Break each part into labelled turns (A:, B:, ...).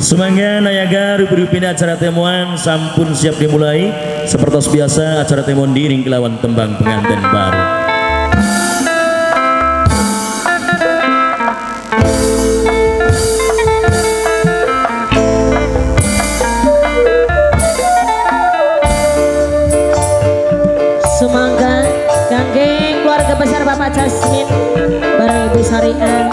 A: Semangga Nayaga rupi-rupi acara temuan. Sampun siap dimulai. Seperti biasa acara temuan diring kelawan tembang pengantin baru.
B: Semangga Gangge keluarga besar Bapak Jasmin Barang Ibu Sarian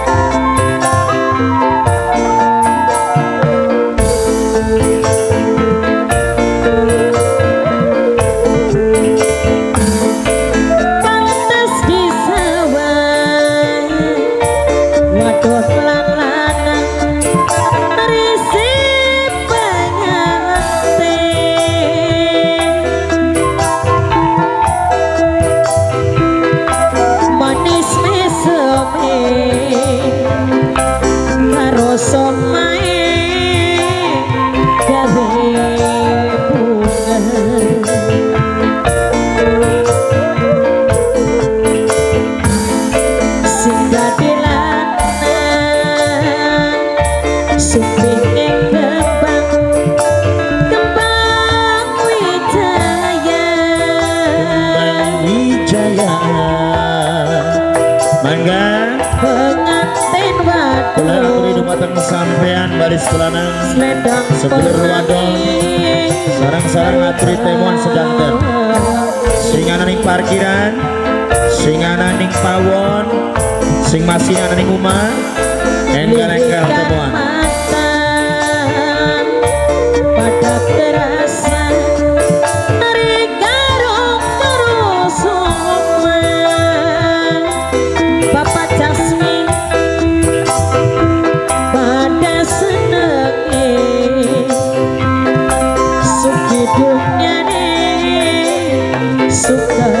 A: baris kelanang sedulur wadon sarang-sarang temuan sedanten sing ning parkiran. Sing ning pawon. Sing masih ana ning omah. Enggal-enggal
B: suka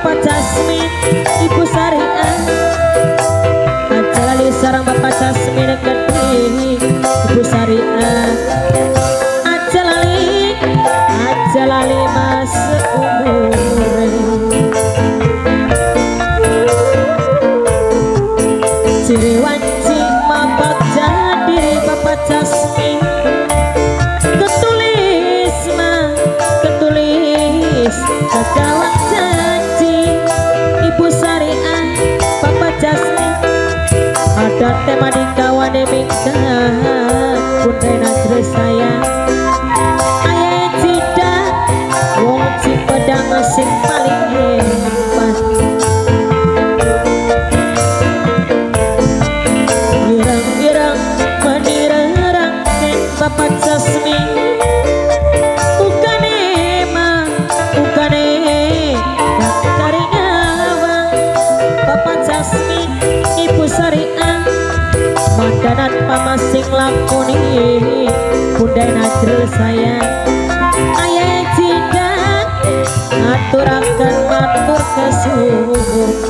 B: Bapak Jasmin Ibu Sariah sarang bapak Jasmine Gede Ibu Syariah Aja lali Aja lali mas umur. Ciri wanci mapak jadi bapak Jasmine ada tema di kawan mingga Bunda nasre pamasing lakoni Bunda najril saya. Ayah jidat Aturakan matur kesubuh